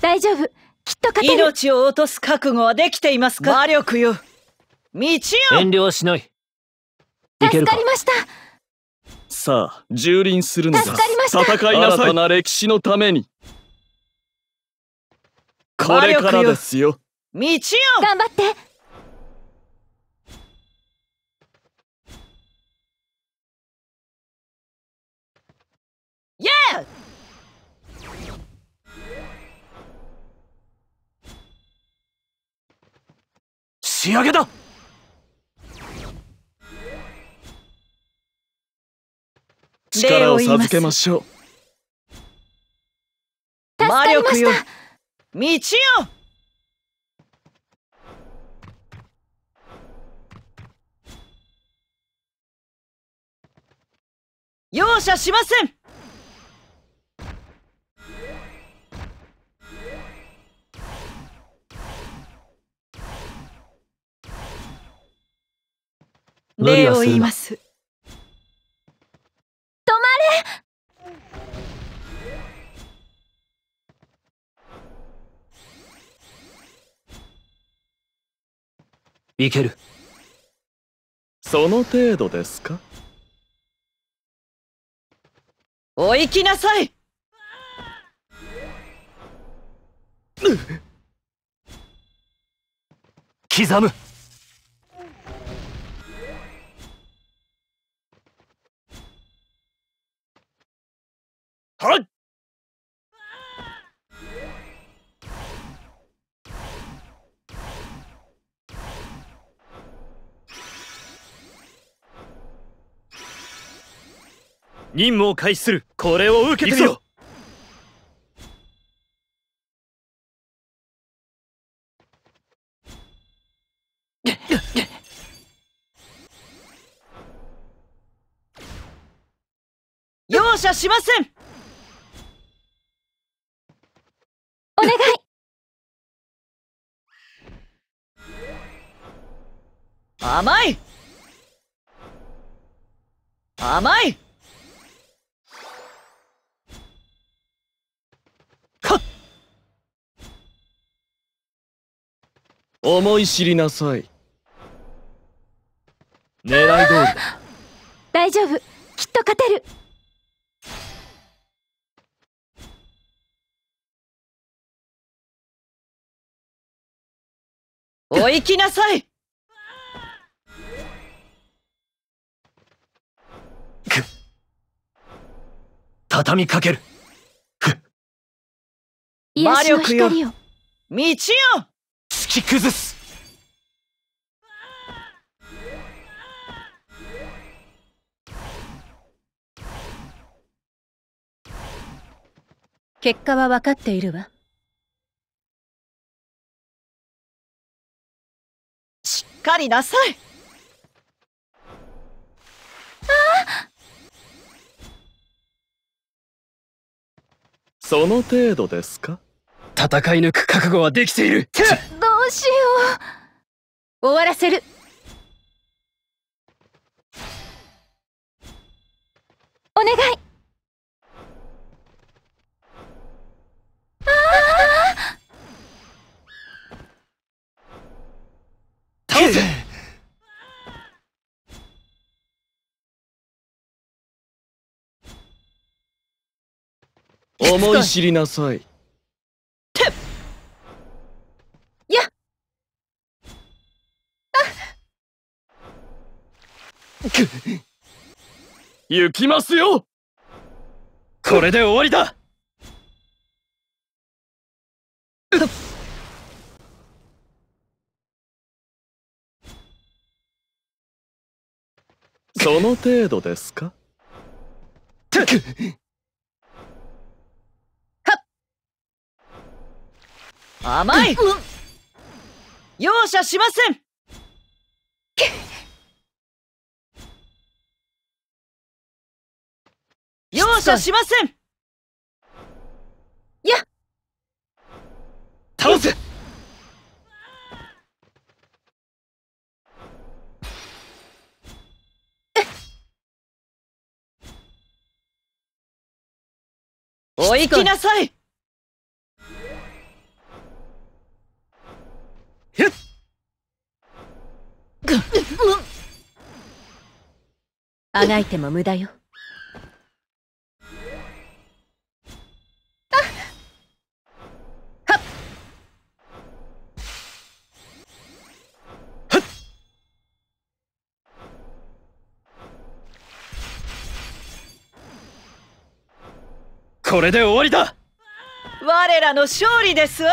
大丈夫。きっと勝てる。命を落とす覚悟はできていますか？魔力よ。道よ。遠慮はしない。助かりました。さあ蹂躙するのだ。助かりました。戦いなさい。新たな歴史のために。これからですよ。道よ頑張って。イエー仕上げだ。力を授けましょう。魔力よ。た道よ。容赦しません礼を言います止まれ。いける。その程度ですか？お行きなさい。刻む任務を開始する。これを受けてみよ容赦しません。お願い。甘い。甘い思い知りなさい。狙い通りだ。大丈夫。きっと勝てる。お行きなさい。畳みかける。癒しの光を。道よ。突き崩す。結果は分かっているわ。しっかりなさい。その程度ですか？戦い抜く覚悟はできている。どうしよ終わらせる。うお願い。倒せ。思い知りなさい行きますよ。これで終わりだ。その程度ですか？甘い。容赦しません容赦しません。や倒せ。いきなさい。あがいても無駄よ。これで終わりだ。我らの勝利です。わ